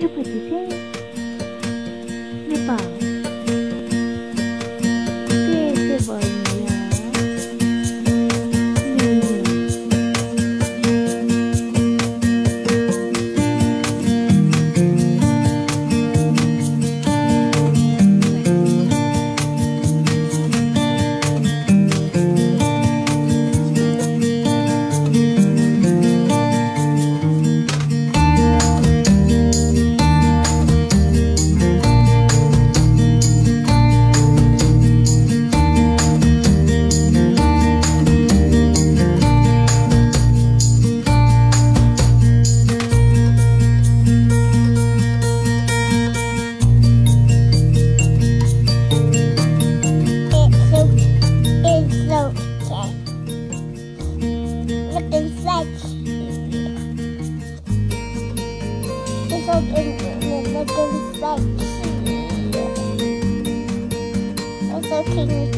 tout petit n'est pas inside here. It's